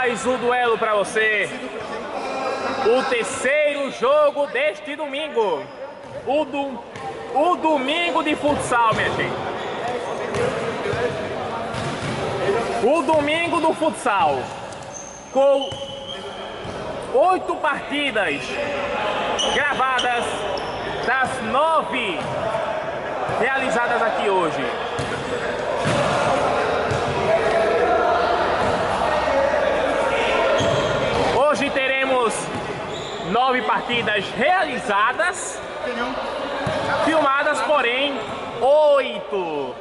mais um duelo para você. O terceiro jogo deste domingo. O, do, o domingo de futsal, minha gente. O domingo do futsal. Com oito partidas gravadas das nove realizadas aqui hoje. Hoje teremos nove partidas realizadas, filmadas, porém, oito.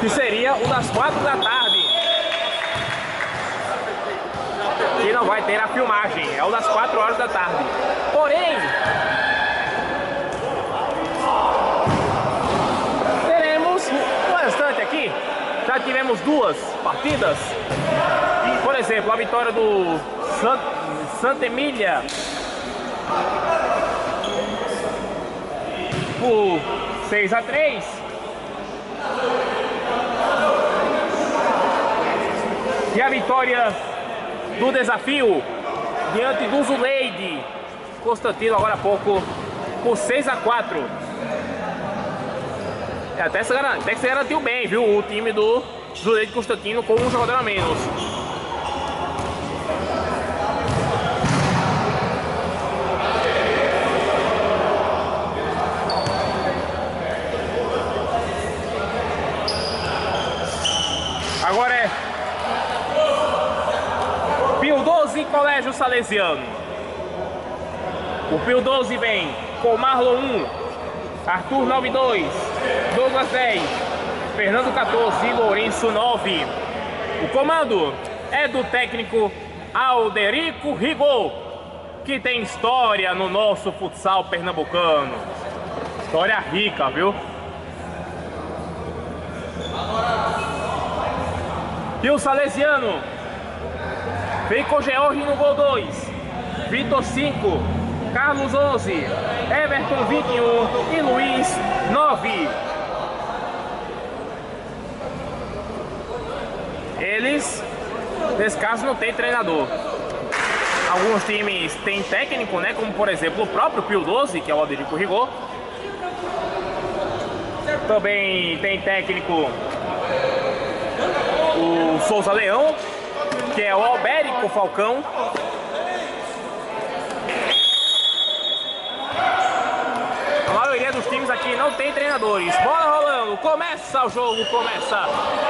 Que seria o das quatro da tarde. Que não vai ter a filmagem, é o das quatro horas da tarde. Porém, teremos um restante aqui. Já tivemos duas partidas. Exemplo, a vitória do Sant, Santa Emília por 6 a 3. E a vitória do desafio diante do Zuleide Constantino agora há pouco por 6 a 4. É, até que se garantiu bem, viu? O time do Zuleide Constantino com um jogador a menos. Agora é Pio 12 Colégio Salesiano. O Pio 12 vem com Marlon 1, Arthur 92, Douglas 10, Fernando 14 e Lourenço 9. O comando é do técnico Alderico Rigol, que tem história no nosso futsal pernambucano. História rica, viu? E o Salesiano vem com George no gol 2, Vitor 5, Carlos 11, Everton 21 e Luiz 9. Eles, nesse caso, não tem treinador. Alguns times têm técnico, né? Como por exemplo o próprio Pio 12, que é o Alderico Rigor. Também tem técnico o Souza Leão, que é o Albérico Falcão. A maioria dos times aqui não tem treinadores. Bola rolando, começa o jogo, começa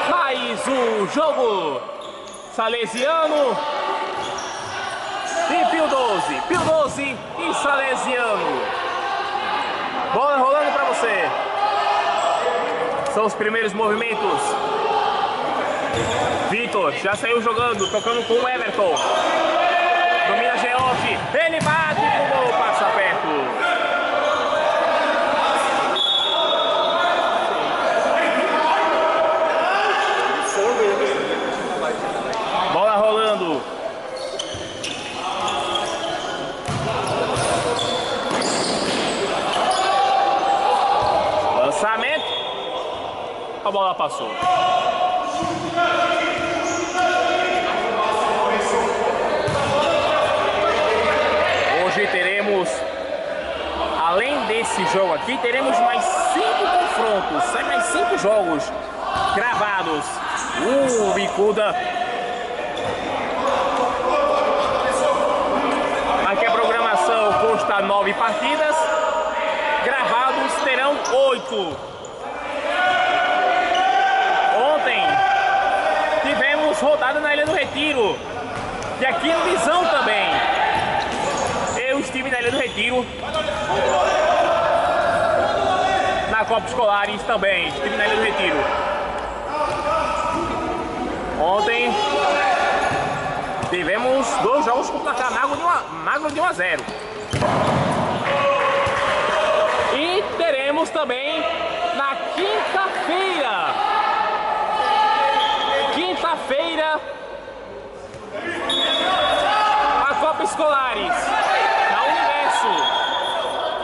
mais um jogo. Salesiano e Pio 12. Pio 12 e Salesiano. Bola rolando para você. São os primeiros movimentos. Vitor já saiu jogando, tocando com o Everton. Domina George. Ele bate pro gol, passa perto. Bola rolando. Lançamento. A bola passou. Hoje teremos, além desse jogo aqui, teremos mais cinco confrontos, mais cinco jogos gravados. Uh, bicuda. Aqui a programação consta nove partidas, gravados terão oito. Ontem tivemos rodada na Ilha do Retiro e aqui no Visão também. Eu estive na Ilha do Retiro. Na Copa Escolares também, estive na Ilha do Retiro. Ontem tivemos dois jogos com placar magro de, uma, magro de 1 a 0. E teremos também na. Quinta-feira lugares da Universo.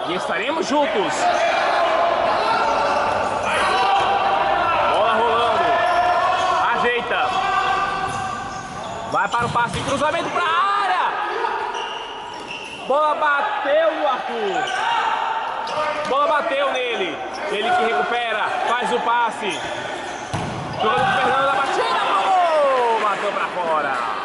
E estaremos juntos. Bola rolando. Ajeita. Vai para o passe de cruzamento para a área. Bola bateu no Arthur. Bola bateu nele. Ele que recupera, faz o passe. Jogando o Fernando da batida. Bateu para fora.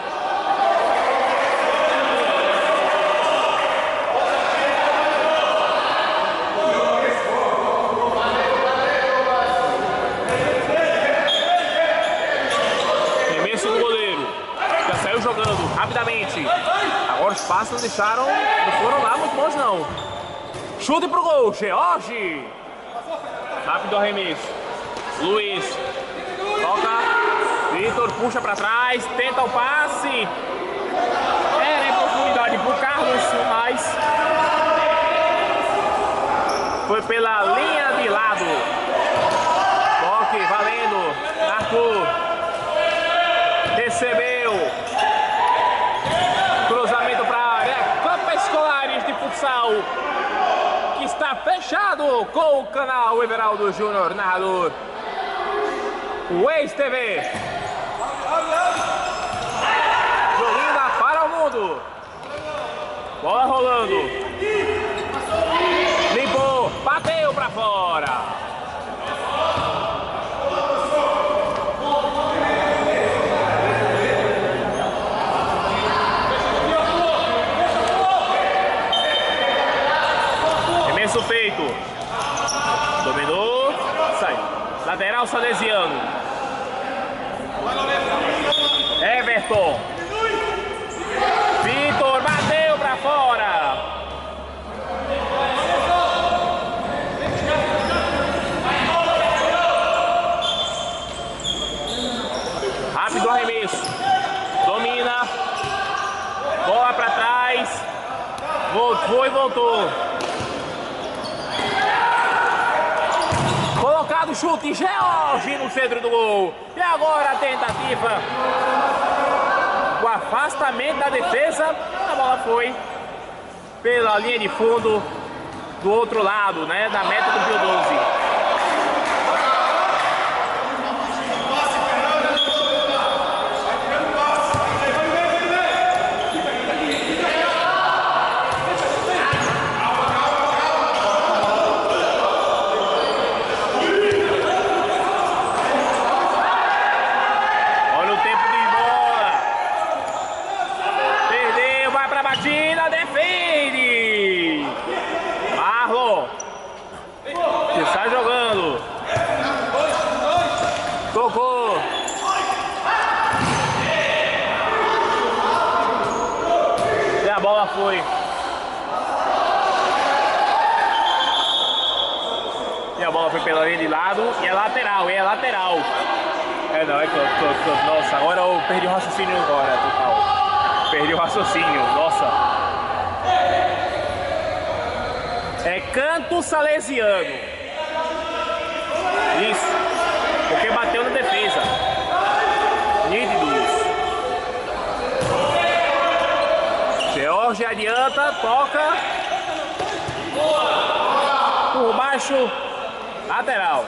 Rapidamente. Agora os passos não deixaram, não foram lá muito bons não. Chute pro gol, George. Rápido arremesso. Luiz. Toca. Vitor puxa para trás, tenta o passe. Era em profundidade pro Carlos, mas foi pela linha de lado. Toque valendo. Arthur. Recebeu. Futsal que está fechado com o canal Everaldo Júnior, narrador. O ex-TV. Jolinda para o mundo. Bola rolando. Limpou, bateu para fora. Lateral salesiano. Everton. Vitor bateu para fora. Rápido arremesso. Domina. Bola para trás. Voltou e voltou. Chute, George no centro do gol. E agora a tentativa. O afastamento da defesa. A bola foi pela linha de fundo do outro lado, né? Da meta do Pio 12. foi. E a bola foi pela linha de lado e é lateral, é lateral. É não, é tô, tô, nossa, agora eu perdi o raciocínio agora, total. Perdi o raciocínio, nossa. É canto salesiano. Isso. Porque bateu na defesa. Nítido. Jorge adianta, toca. Por baixo, lateral.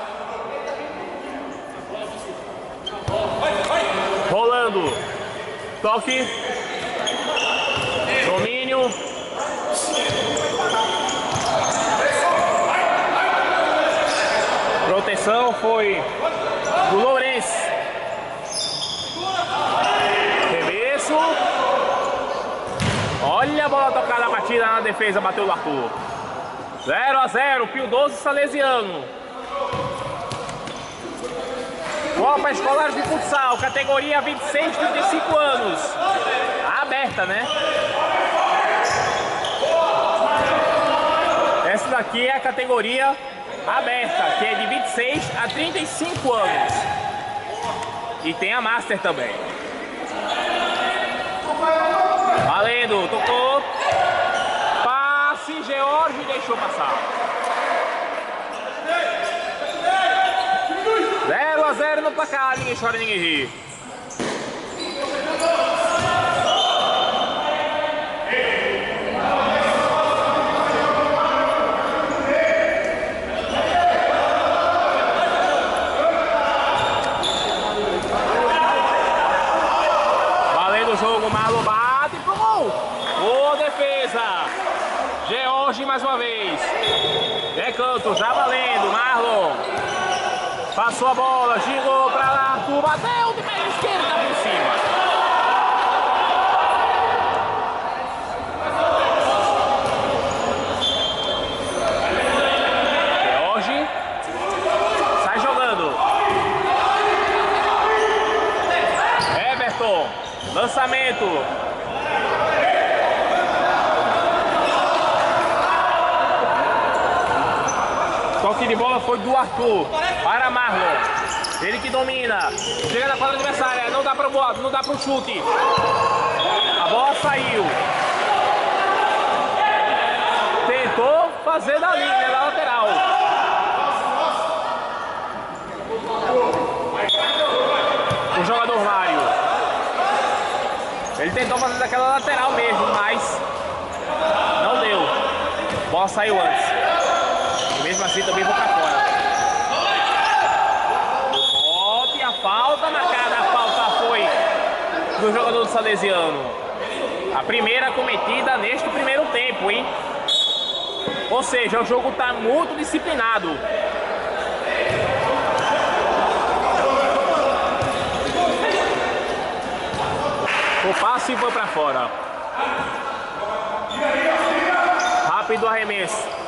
Rolando. Toque. Domínio. Proteção foi do Lourenço. Olha a bola tocada, batida na defesa, bateu o Arthur. 0 a 0, Pio 12 Salesiano. Copa Escolar de Futsal, categoria 26, 35 anos. Aberta, né? Essa daqui é a categoria aberta, que é de 26 a 35 anos. E tem a Master também. Valendo, tocou. Passe, George deixou passar. 0 a 0 no placar, ninguém chora, ninguém ri. jogo. Marlon bate gol. Defesa. George mais uma vez. É canto, já valendo. Marlon. Passou a bola, girou pra lá. Bateu de meia esquerda por cima. Lançamento. Toque de bola foi do Arthur para Marlon. Ele que domina. Chega na quadra adversária. Não dá para o não dá para o chute. A bola saiu. Tentou fazer da linha, da lateral. O jogador Mário. Ele tentou fazer daquela lateral mesmo, mas não deu. A bola saiu antes. Assim também vou pra fora. Bote a falta marcada. A falta foi do jogador do Salesiano. A primeira cometida neste primeiro tempo, hein? Ou seja, o jogo está muito disciplinado. O passe foi para fora. Rápido arremesso.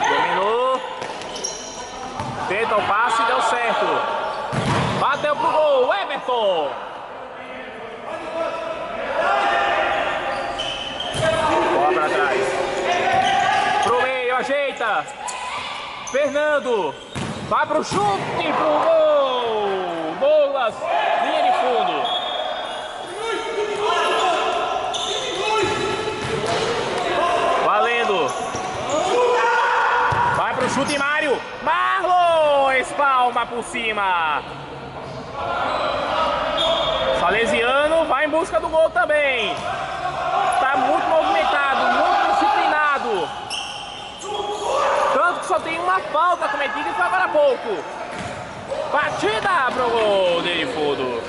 Dominou. Tenta o passe, deu certo. Bateu pro gol, Everton. ajeita. Fernando. Vai pro chute pro gol. Bolas. Linha de fundo. Valendo. Vai pro chute Mário. Marlon. Espalma por cima. Salesiano vai em busca do gol também. Tá muito movimentado, muito só tem uma falta cometida e foi agora há pouco. Batida pro gol dele, Fudo.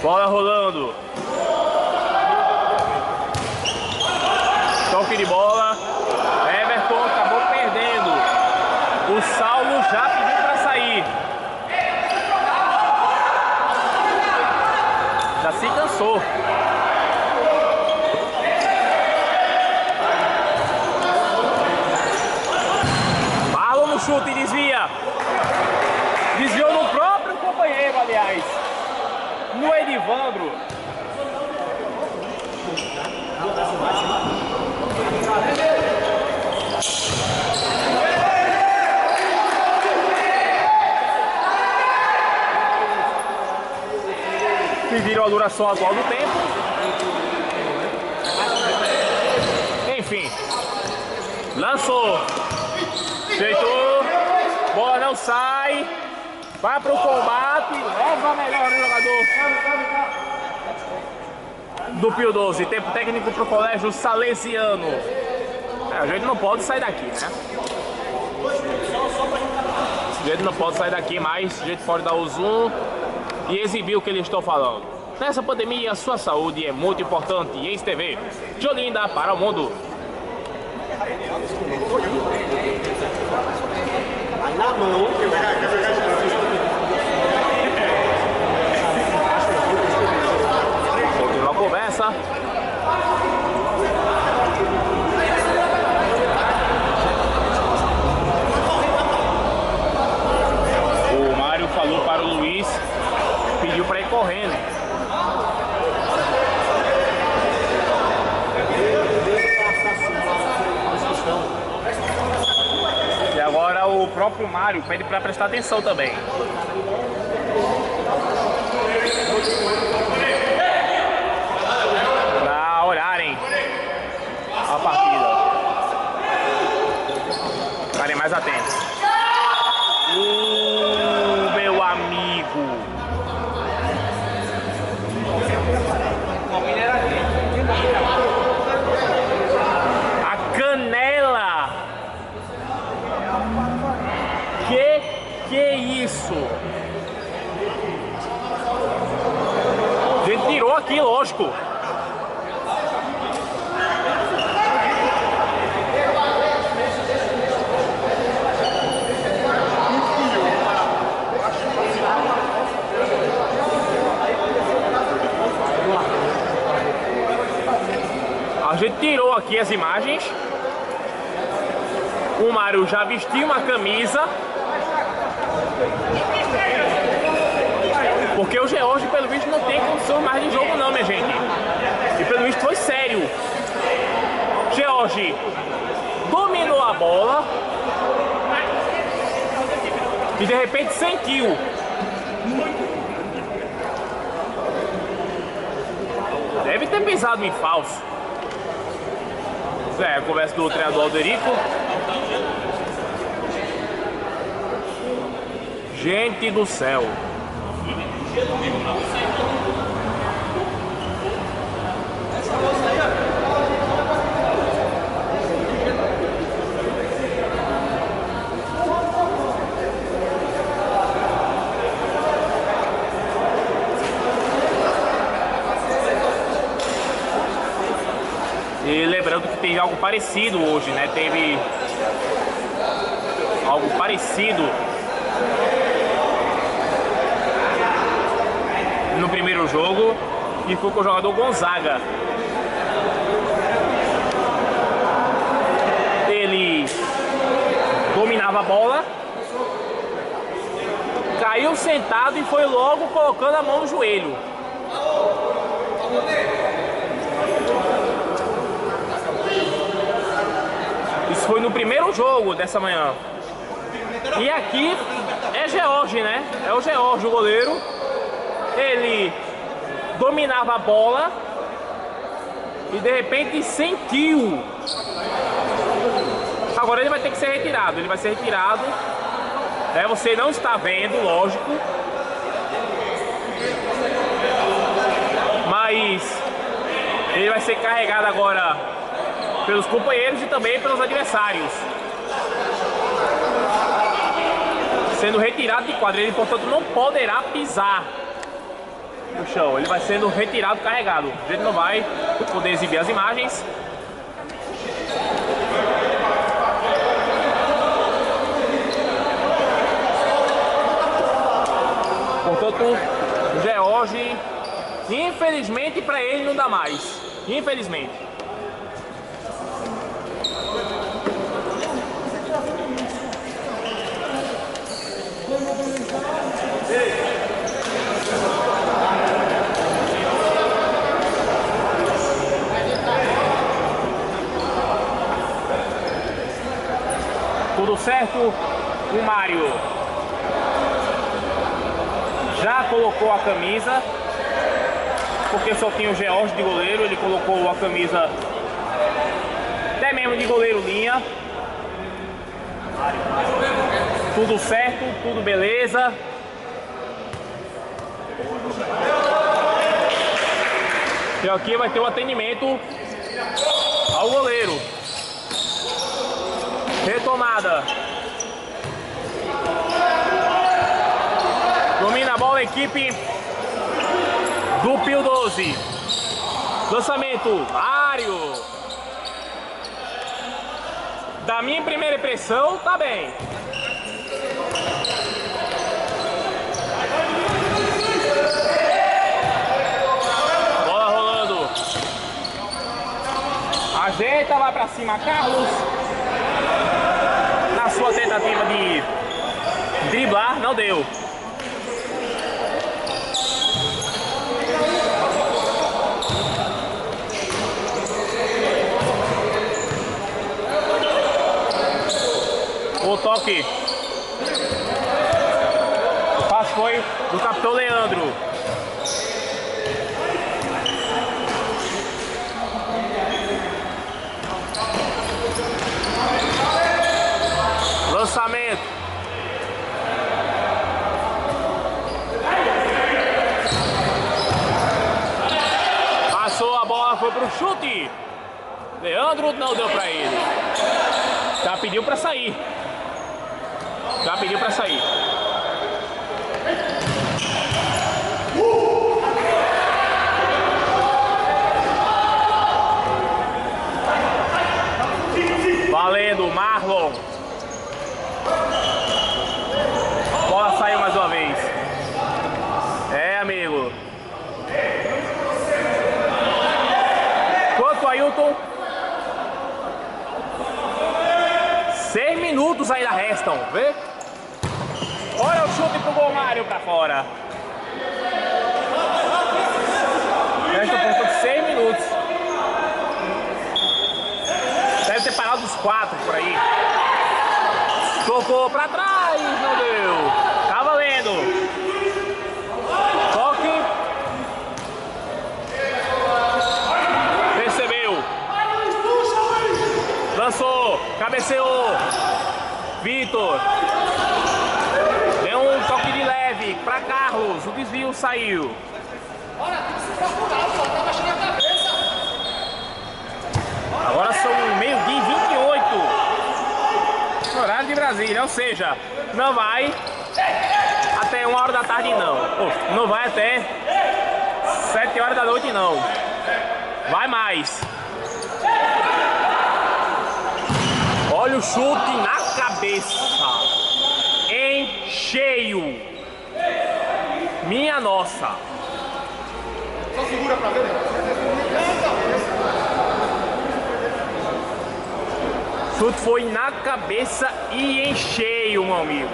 É. Bola rolando. Toque de bola. Everton acabou perdendo. O Saulo já pediu para sair. se cansou. Marlon no chute e desvia. Desviou no próprio companheiro, aliás. No Edivandro. viram a duração atual do tempo. Enfim. Lançou. Ajeitou. Bola não sai. Vai pro combate. Leva melhor jogador. Do Pio 12. Tempo técnico pro colégio Salesiano. É, a gente não pode sair daqui, né? A gente não pode sair daqui, mas a gente pode dar o zoom e exibir o que eles estão falando. Nessa pandemia, sua saúde é muito importante. E TV, de Olinda para o mundo. Na mão, Continua a conversa. O Mário falou para o Luiz pediu para ir correndo. E agora o próprio Mário pede para prestar atenção também. Para olharem a partida. Ficarem mais atentos. O isso? A gente tirou aqui, lógico. A gente tirou aqui as imagens. O Mário já vestiu uma camisa. Porque o George, pelo visto, não tem condições mais de jogo não, minha gente. E pelo visto foi sério. George dominou a bola. E de repente sentiu. Deve ter pisado em falso. É, conversa do treinador Alderico. Gente do céu. E lembrando que tem algo parecido hoje, né? Teve algo parecido no primeiro jogo e foi com o jogador Gonzaga. Ele dominava a bola, caiu sentado e foi logo colocando a mão no joelho. Isso foi no primeiro jogo dessa manhã. E aqui é George, né? É o George, o goleiro. Ele dominava a bola e de repente sentiu. Agora ele vai ter que ser retirado. Ele vai ser retirado. É, você não está vendo, lógico. Mas ele vai ser carregado agora pelos companheiros e também pelos adversários. Sendo retirado de quadra, ele portanto não poderá pisar no chão. Ele vai sendo retirado, carregado. Gente não vai poder exibir as imagens. Portanto, George, infelizmente para ele não dá mais. Infelizmente. Tudo certo? O Mário já colocou a camisa, porque só tinha o George de goleiro, ele colocou a camisa até mesmo de goleiro linha. Tudo certo, tudo beleza. E aqui vai ter o um atendimento ao goleiro. Retomada. Domina a bola a equipe do Pio 12. Lançamento, Mário. Da minha primeira impressão, tá bem. Bola rolando. Ajeita, vai pra cima, Carlos. Na sua tentativa de driblar, não deu. O toque. O passe foi do capitão Leandro. cruzamento. Passou a bola, foi pro chute. Leandro não deu pra ele. Já pediu pra sair. Já pediu pra sair. Valendo, Marlon. Vê? Olha o chute pro gol Mário pra fora. Resta um pouco de 6 minutos. Deve ter parado os quatro por aí. Tocou pra trás, não deu. Tá valendo. Toque. Recebeu. Lançou. Cabeceou. Vitor. Deu um toque de leve pra Carlos. O desvio saiu. Agora são meio-dia e 28. Horário de Brasília, ou seja, não vai até uma hora da tarde não. Não vai até 7 horas da noite não. Vai mais. Chute na cabeça. Em cheio. Minha nossa. Só segura pra ver, né? Chute foi na cabeça e em cheio, meu amigo.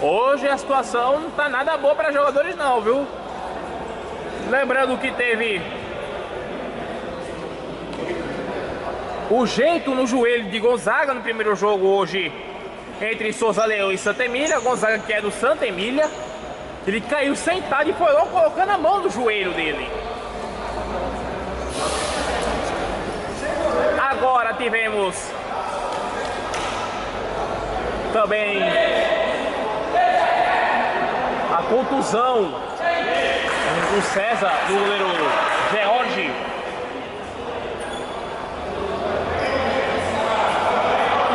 Hoje a situação não tá nada boa para jogadores não, viu? Lembrando que teve o jeito no joelho de Gonzaga no primeiro jogo hoje entre Souza Leão e Santa Emília. Gonzaga que é do Santa Emília. Ele caiu sentado e foi logo colocando a mão no joelho dele. Agora tivemos também a contusão do César, do goleiro George.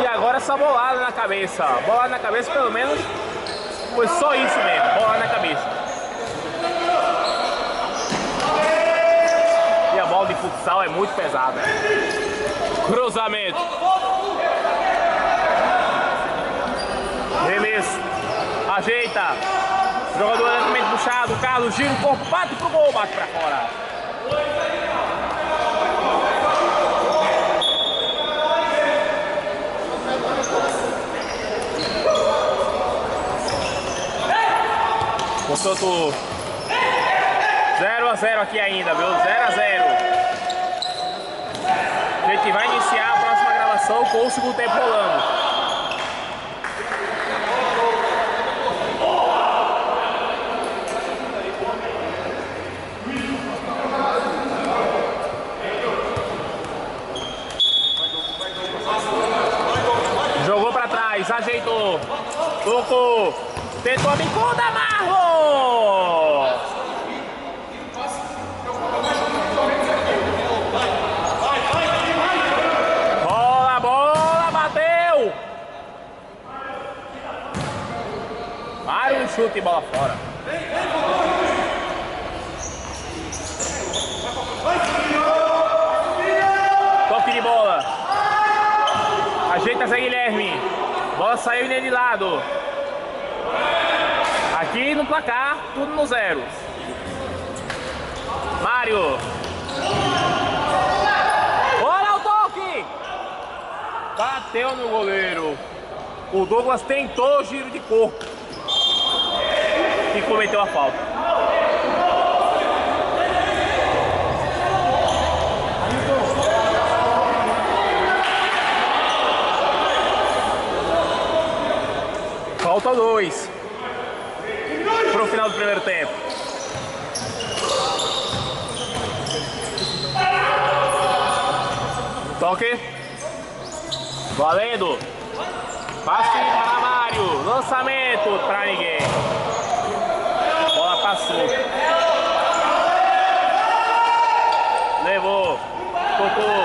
E agora essa bolada na cabeça. Bolada na cabeça, pelo menos, foi só isso mesmo. Bolada na cabeça. E a bola de futsal é muito pesada. Cruzamento. Remesso. Ajeita. Jogador levemente puxado. Carlos gira o corpo, bate pro gol, bate pra fora. Portanto, 0 a 0 aqui ainda, viu? 0 a 0. A gente vai iniciar a próxima gravação com o segundo tempo rolando. Jogou pra trás, ajeitou, tocou, tentou a bicuda, Marlon! Bola, bola, bateu! Mário um chute e bola fora. Toque de bola. Ajeita Zé Guilherme. Bola saiu e de lado. Aqui no placar, tudo no zero. Mário. Olha o toque! Bateu no goleiro. O Douglas tentou giro de corpo. E cometeu a falta. Falta dois. Final do primeiro tempo. Toque. Valendo. Passe para Mário. Lançamento para ninguém. Bola passou. Levou. Tocou.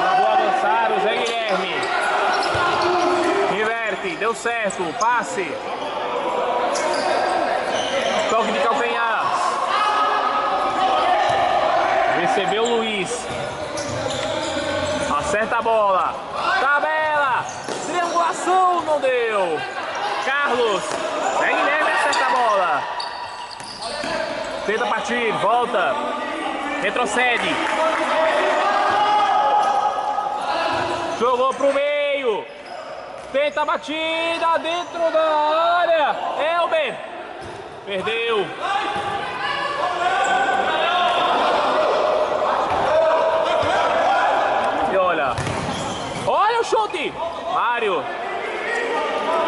Mandou avançar o Zé Guilherme. Deu certo. Passe. Toque de calcanhar. Recebeu o Luiz. Acerta a bola. Tabela. Triangulação. Não deu. Carlos. Zé Guilherme acerta a bola. Tenta partir. Volta. Retrocede. Jogou pro meio. Tenta a batida dentro da área. Elber. Perdeu. E olha. Olha o chute. Mário.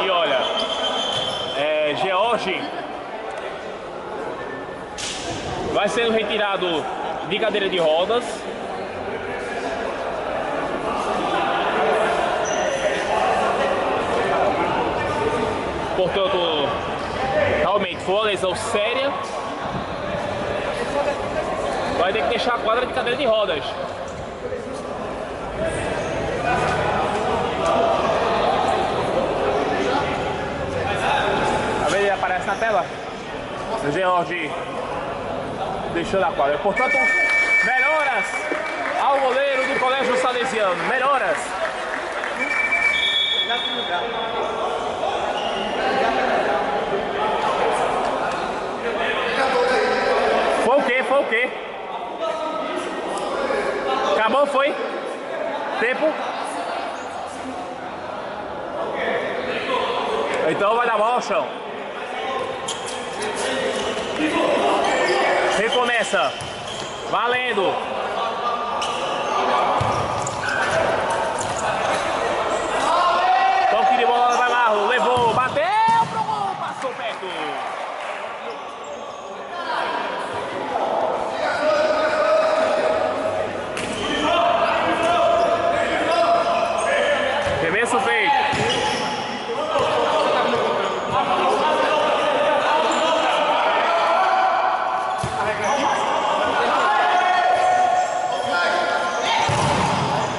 E olha. É, George. Vai sendo retirado de cadeira de rodas. Portanto, realmente foi uma lesão séria. Vai ter que deixar a quadra de cadeira de rodas. A ver ele aparece na tela. George deixando a quadra. Portanto, melhoras ao goleiro do Colégio Salesiano. Melhoras. Foi o quê? Acabou, foi? Tempo? Então vai dar bola ao chão. Recomeça. Valendo. Toque de bola vai Marlon. Levou. Bateu pro gol. Passou perto. Remesso feito.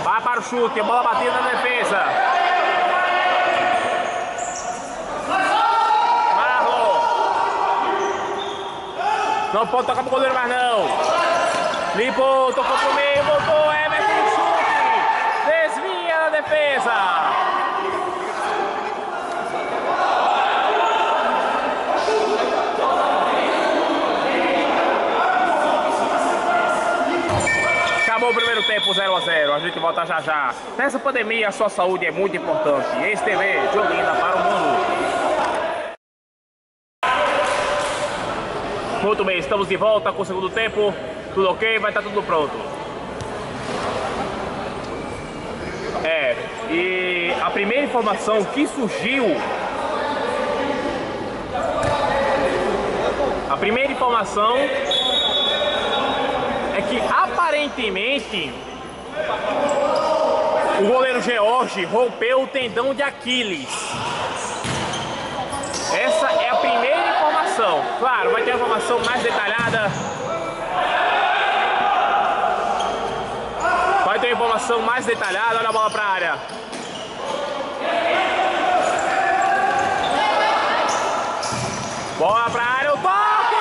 Vai para o chute, bola batida na defesa. Marlon. Não pode tocar pro goleiro mais não. Limpou, tocou pro meio, botou Everton chute. Desvia na defesa. Acabou o primeiro tempo 0 a 0 A gente volta já já. Nessa pandemia, a sua saúde é muito importante. Esse TV, Joguinda para o mundo. Muito bem, estamos de volta com o segundo tempo. Tudo ok? Vai estar tudo pronto. É, e a primeira informação que surgiu. A primeira informação que aparentemente o goleiro George rompeu o tendão de Aquiles. Essa é a primeira informação. Claro, vai ter informação mais detalhada. Vai ter informação mais detalhada. Olha a bola para a área. Bola para a área, o toque!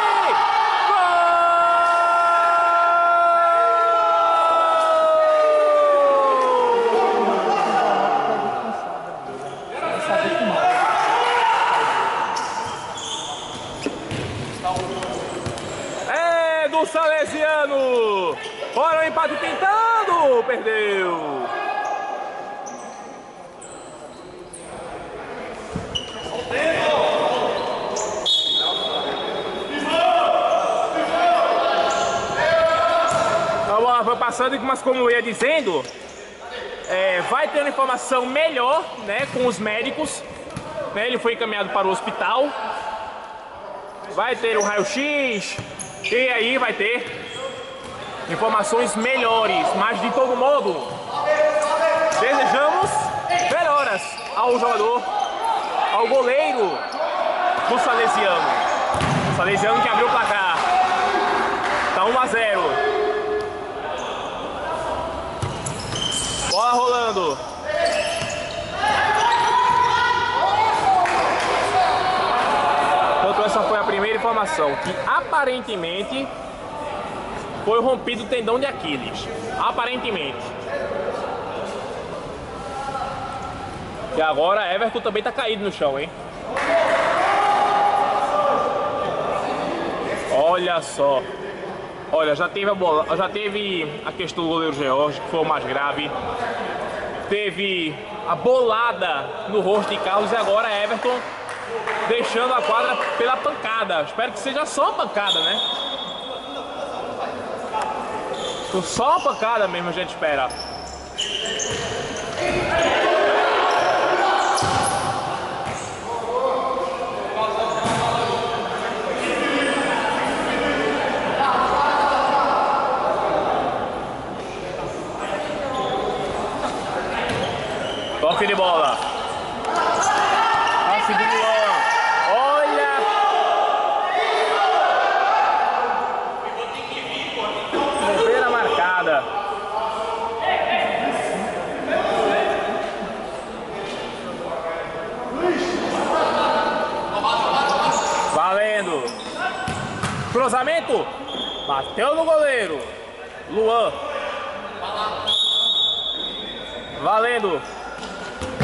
É do Salesiano! Olha o empate pintando! Perdeu! A bola passando, mas como eu ia dizendo, é, vai uma informação melhor né, com os médicos. Né, ele foi encaminhado para o hospital. Vai ter o raio-x. E aí vai ter informações melhores. Mas de todo modo, desejamos melhoras ao jogador, ao goleiro do Salesiano. O Salesiano que abriu o placar. Tá 1 a 0. Bola rolando. Então essa foi a primeira informação, que aparentemente foi rompido o tendão de Aquiles. Aparentemente. E agora Everton também tá caído no chão, hein? Olha só. Olha, já teve a bola, já teve a questão do goleiro George, que foi o mais grave. Teve a bolada no rosto de Carlos e agora Everton deixando a quadra pela pancada. Espero que seja só uma pancada, né? Só uma pancada mesmo a gente espera. Toque de bola. Passe do Luan. Olha. Bobeira marcada. Valendo. Cruzamento. Bateu no goleiro. Luan. Valendo.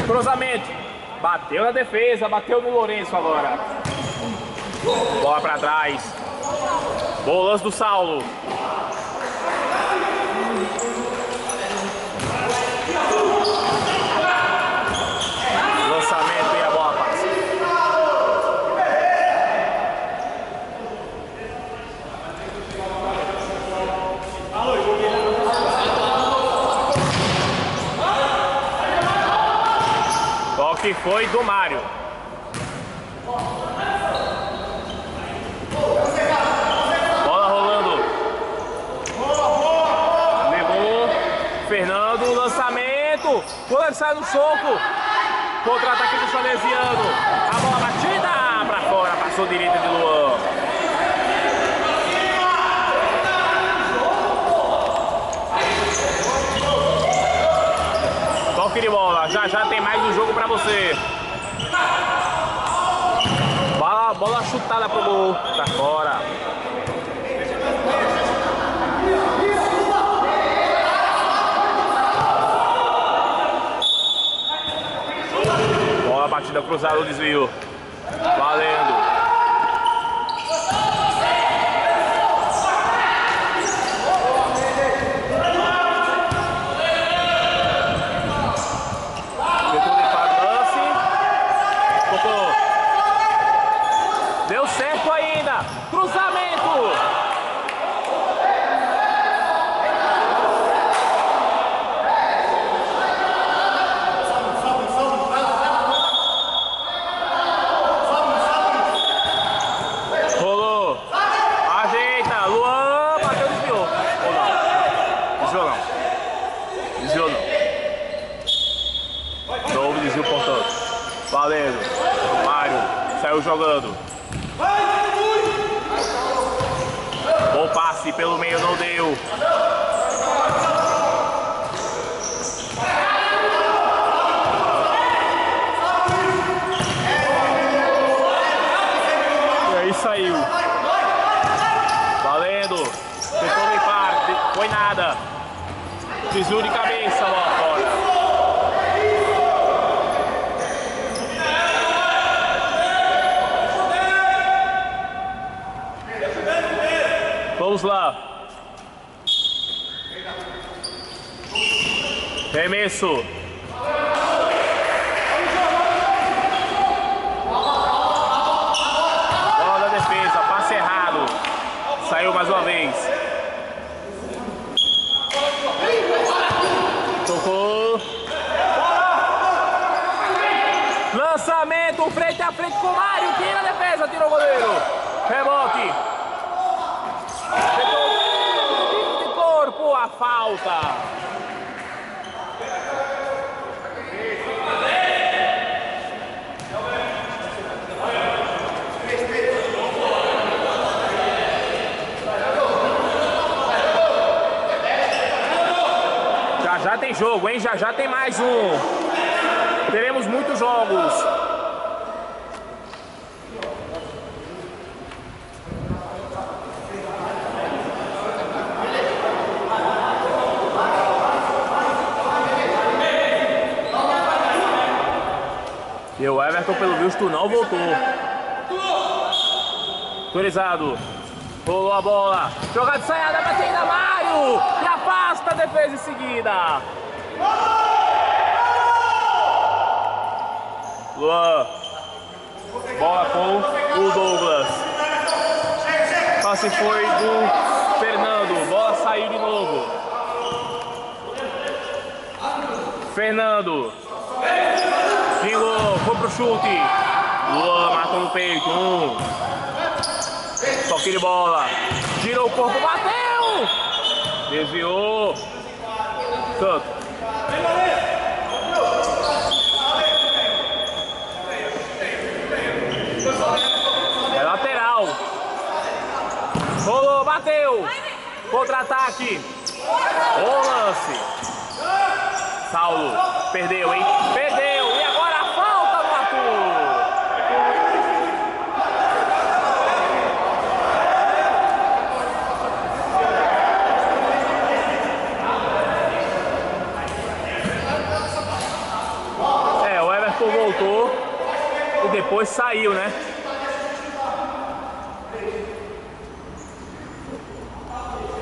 Cruzamento. Bateu na defesa, bateu no Lourenço agora. Bola para trás. Bolas do Saulo. Lançamento e a bola passa. Foi do Mário. Bola rolando. Levou. Fernando, lançamento. Goleiro sai no soco. Contra-ataque do Salesiano. A bola batida para fora. Passou direita de Luan. Toque de bola, já já tem mais um jogo pra você. Bola, bola chutada pro gol, tá fora. Bola batida cruzada, o desvio. Valendo. Tentou limpar o lance. Tocou. Deu certo ainda. Cruzamento. Rolou. Ajeita. Luan. Bateu, desviou. Ou não? Desviou não. Desviou não. Novo desvio, portanto. Valendo. Mário saiu jogando. Bom passe pelo meio, não deu. E aí saiu. Valendo. Tentou limpar. Foi nada. Desvio de cabeça lá fora. Vamos lá. Remesso. Bola da defesa, passe errado. Saiu mais uma vez. Tocou. Lançamento, frente a frente com o Mário. Tira a defesa, tirou o goleiro. Rebote. De corpo, a falta. Já já tem jogo, hein? Já já tem mais um. Teremos muitos jogos. E o Everton, pelo visto, não voltou. Autorizado. Rolou a bola. Jogada ensaiada, batida Mário. E afasta a defesa em seguida. Luan. Bola com o Douglas. Passe foi do Fernando. Bola saiu de novo. Fernando. Pingou. Foi pro chute. Luan matou no peito. Um. Toque de bola. Girou o corpo, bateu! Desviou. Canto. É lateral. Rolou, bateu. Contra-ataque. O lance. Saulo. Perdeu, hein? Perdeu. E agora a falta do Arthur. É, o Everton voltou e depois saiu, né?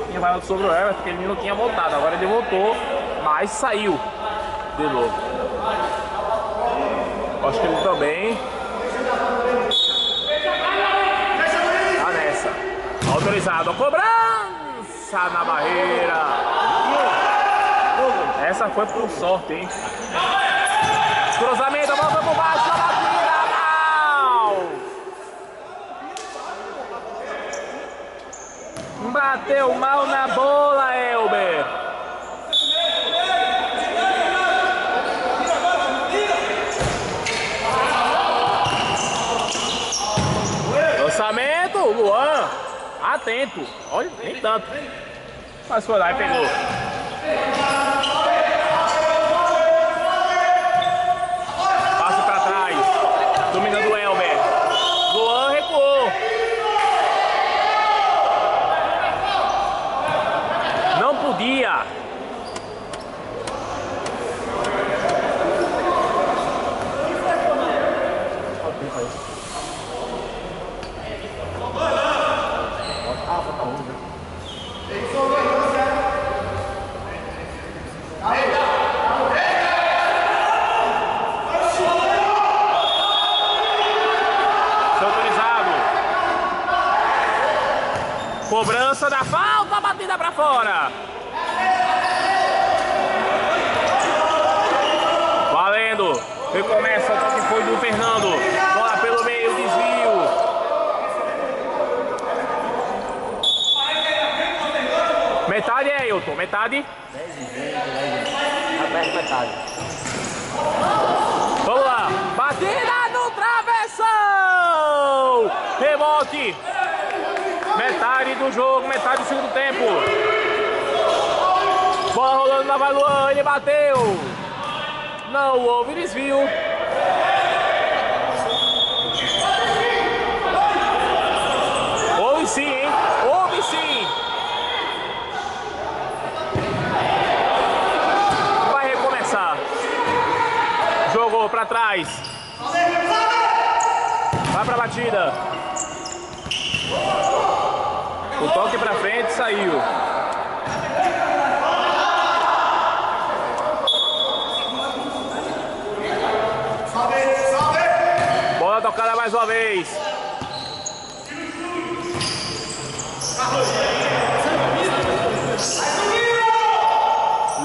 Tinha falado sobre o Everton, que ele não tinha voltado. Agora ele voltou, mas saiu de novo. Acho que ele também. Tá nessa. Autorizado. Cobrança na barreira. Essa foi por sorte, hein? Cruzamento, a bola foi por baixo, a batida, mal! Bateu mal na bola, Elber. Lançamento, Luan. Atento. Olha, nem tanto. Mas foi lá e pegou. Passa pra trás. Dominando o Elber. Luan recuou. Não podia. Foi autorizado. Cobrança da falta, batida pra fora. Valendo. Recomeça o que foi do Fernando. Bola pelo meio, desvio. Metade é Ailton, metade. Aperta metade. Vamos lá. Batida no travessão. Rebote. Metade do jogo, metade do segundo tempo. Bola rolando na vai Luan, ele bateu. Não houve desvio. Houve sim, hein? Houve sim. Vai recomeçar. Jogou pra trás. Vai pra batida. O toque pra frente saiu. Bola tocada mais uma vez.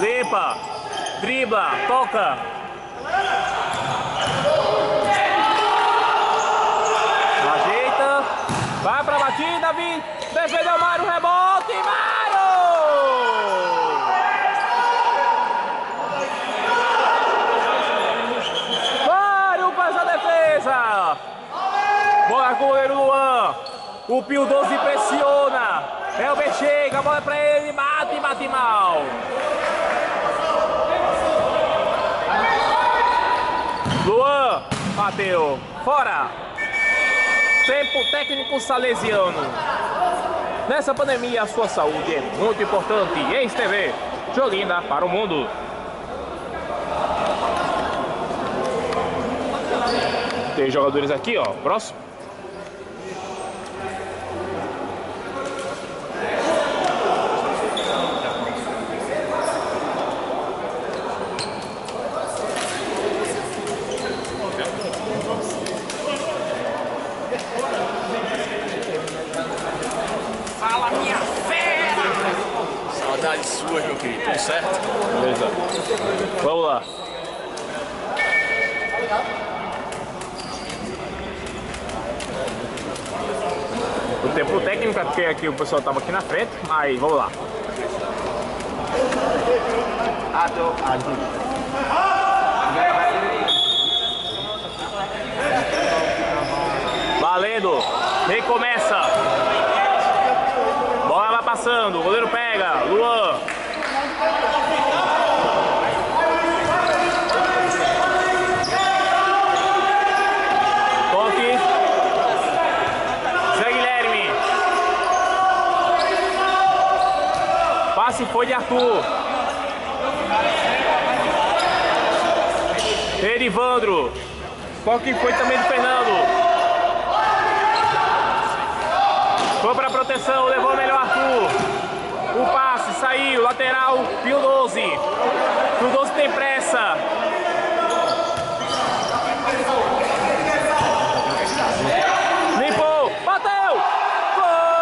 Limpa, dribla, toca. Ajeita, vai pra batida, Vim. Defendeu Mário, rebote, Mário! Mário faz a defesa! Bola com o goleiro Luan. O Pio 12 pressiona. Elber chega, a bola pra ele, bate, bate mal. Luan bateu. Fora. Tempo técnico salesiano. Nessa pandemia, a sua saúde é muito importante. Ex TV, Jolinda para o mundo. Tem jogadores aqui, ó. Próximo. Certo? Beleza. Vamos lá. O tempo técnico é porque aqui o pessoal estava aqui na frente, mas vamos lá. Valendo! Recomeça! Passando, o goleiro pega, Luan. Toque. Zé Guilherme. Passe foi de Arthur. Erivandro. Toque foi também do Fernando. Foi para proteção, levou melhor Arthur. O passe saiu, lateral, Pio 12. Pio 12 tem pressa. Limpou, bateu! Gol!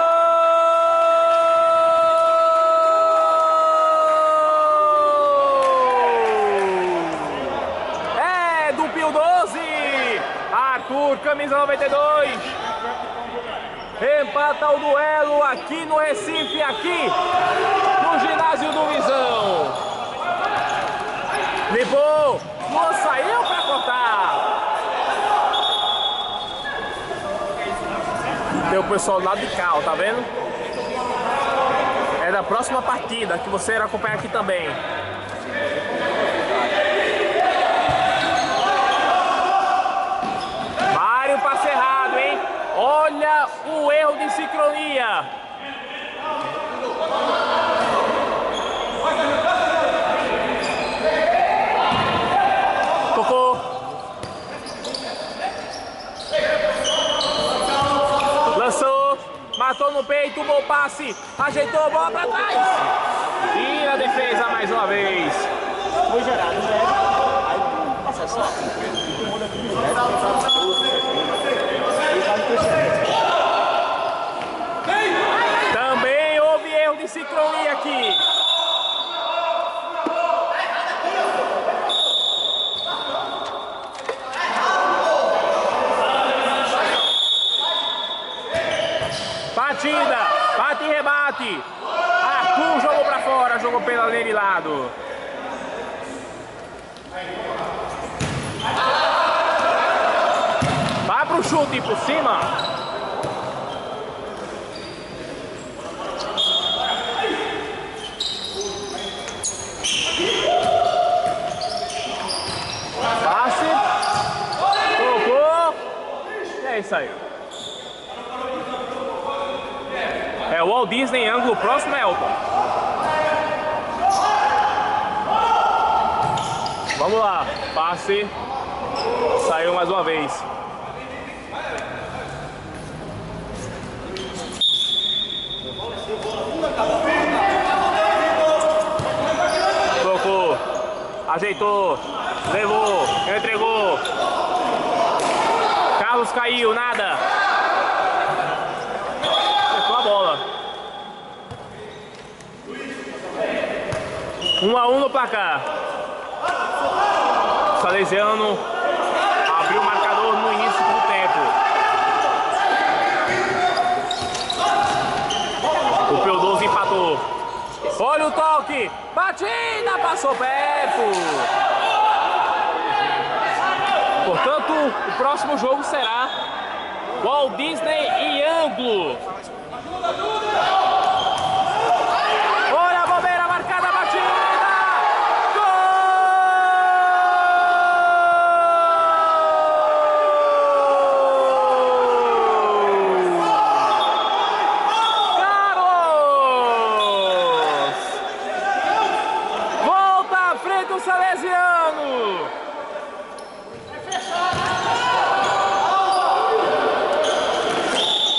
É do Pio 12! Arthur, camisa 92. Empata o duelo aqui no Recife, aqui no ginásio do Visão. Limpou, Luan saiu para cortar. Tem o pessoal lá de cá, ó, tá vendo? É da próxima partida que você irá acompanhar aqui também. Mário passe errado, hein? Olha o erro de sincronia. Tocou. Lançou. Matou no peito, bom passe. Ajeitou a bola pra trás. E a defesa mais uma vez. Foi gerado, né? Aí passa só. Também sincronia aqui. Batida, bate e rebate. Arthur jogou pra fora, jogou pela linha de lado. Vai pro chute por cima. Passe. Colocou. E é isso aí. É o Walt Disney ângulo próximo é Elton. Vamos lá. Passe. Saiu mais uma vez. Tocou. Ajeitou. Levou. Entregou. Carlos caiu. Nada. Acertou a bola. Um a um no placar. Salesiano abriu o marcador no início do tempo. O Pio 12 empatou. Olha o toque. Batida, passou perto. Portanto, o próximo jogo será Walt Disney e ângulo. Olha a bobeira marcada, a batida. Gol! Carlos! Volta à frente o Salesiano!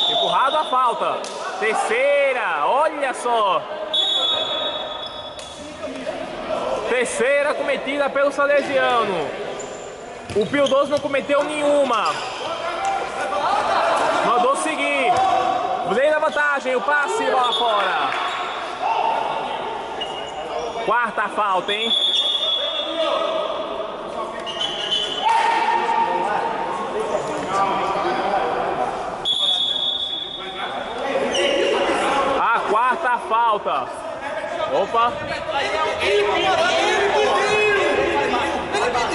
Empurrado a falta. Terceira, olha só. Cometida pelo Salesiano. O Pio 12 não cometeu nenhuma. Mandou seguir. Veio da vantagem, o passe, bola fora. Quarta falta, hein? A quarta falta. Opa. É pra você mesmo. Pra você mesmo. A discussão de Alderico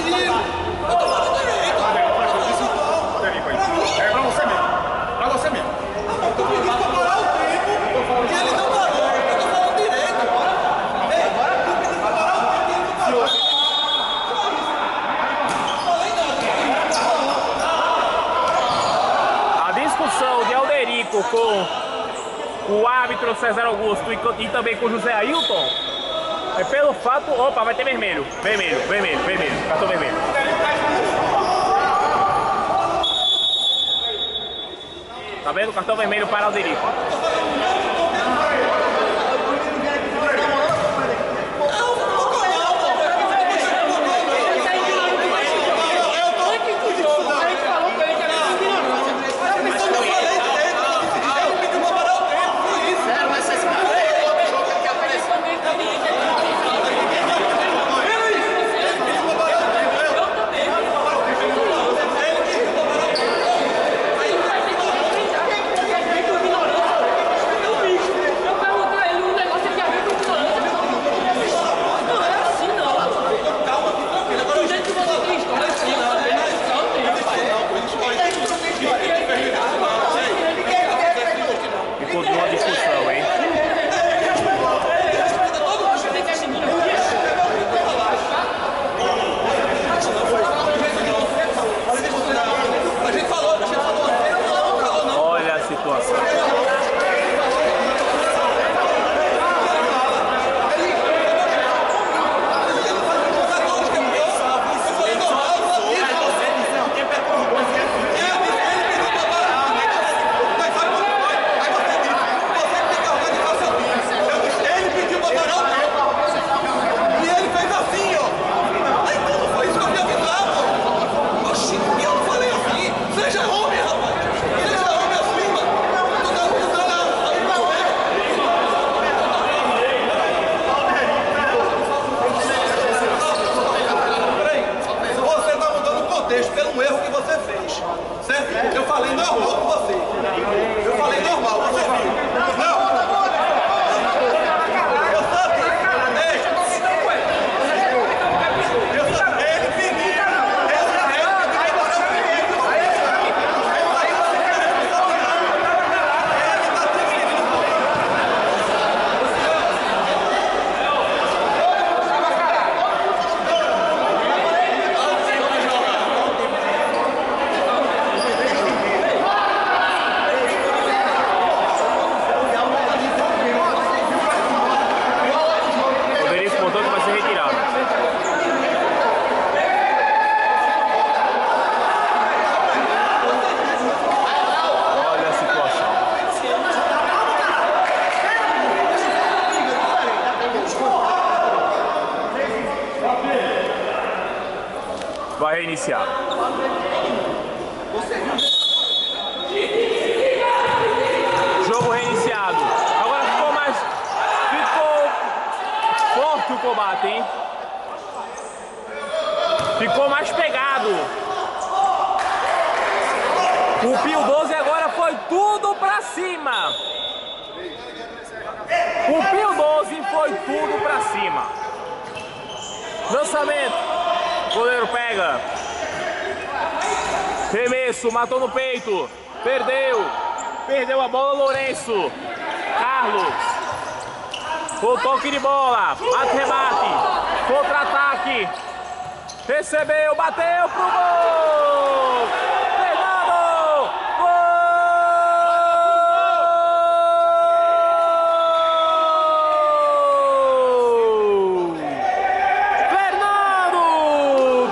com o árbitro César Augusto e, também com o José Ailton é pelo fato. Opa, vai ter vermelho. Vermelho, vermelho, vermelho. Cartão vermelho. Tá vendo? Cartão vermelho para Alderico. Vai reiniciar. Jogo reiniciado. Agora ficou mais. Ficou forte o combate, hein? Ficou mais pegado. O Pio 12 agora foi tudo pra cima. O Pio 12 foi tudo pra cima. Lançamento. Goleiro pega. Remesso, matou no peito. Perdeu. Perdeu a bola, Lourenço. Carlos. O toque de bola. Bate, rebate. Contra-ataque. Recebeu, bateu pro gol. Fernando. Gol. Fernando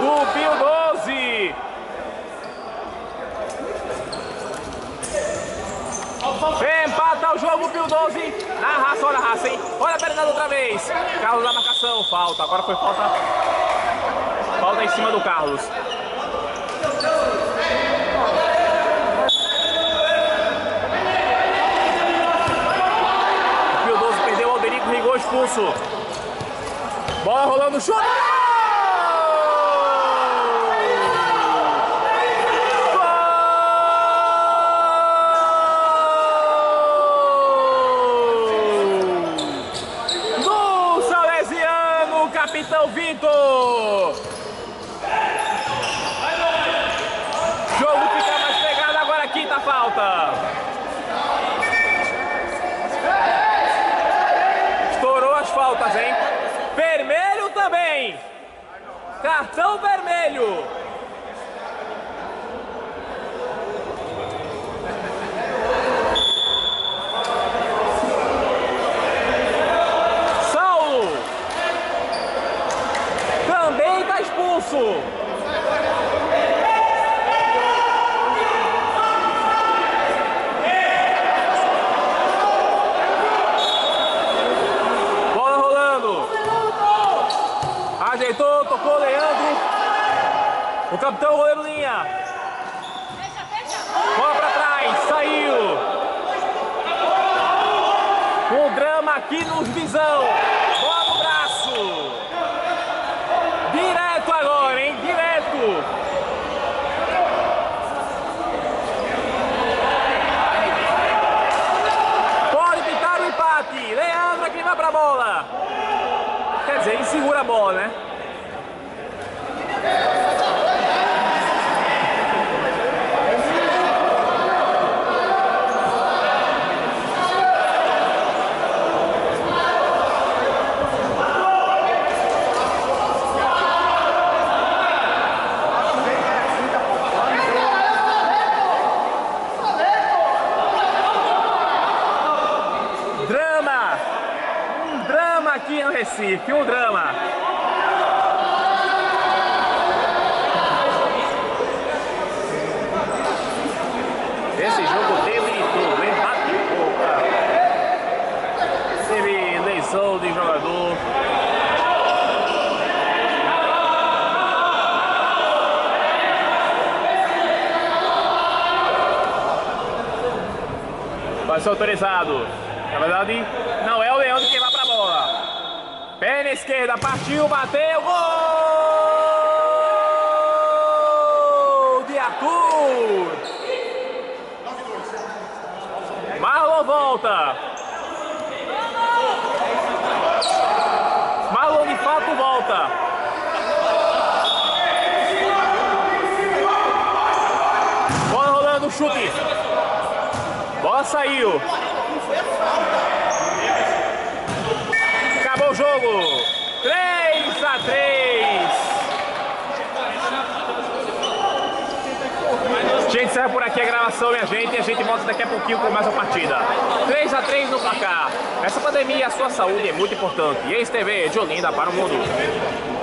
do Pio 12. Empata o jogo, Pio 12. Na raça, olha a raça, hein? Olha a Fernando outra vez. Carlos na marcação, falta. Agora foi falta. Falta em cima do Carlos. O Pio 12 perdeu o Alderico, Rigor expulso. Bola rolando, chute! Gol! Do Salesiano, capitão Vitor! Jogo fica mais pegado agora, quinta falta. Estourou as faltas, hein? Vermelho também. Cartão vermelho. Saulo. Também está expulso. Bola rolando. Ajeitou, tocou Leandro. O capitão goleiro linha. Bola pra trás, saiu. Um drama aqui nos visão. Bola no braço. Direto agora, hein? Direto. Leandro quem vai pra bola. Quer dizer, ele segura a bola, né? Drama! Um drama aqui no Recife, um drama. Esse jogo teve tudo, hein? Bate boca. Teve eleição de jogador. Vai ser autorizado. Na verdade, não é o Leandro quem vai pra esquerda, partiu, bateu, gol de Arthur. Marlon volta. Marlon de fato volta. Bola rolando, chute. Bola saiu. Acabou jogo. 3 a 3. Gente, encerra por aqui a gravação, minha gente, e a gente volta daqui a pouquinho com mais uma partida. 3 a 3 no placar. Essa pandemia, a sua saúde é muito importante. E a TV de Olinda para o mundo.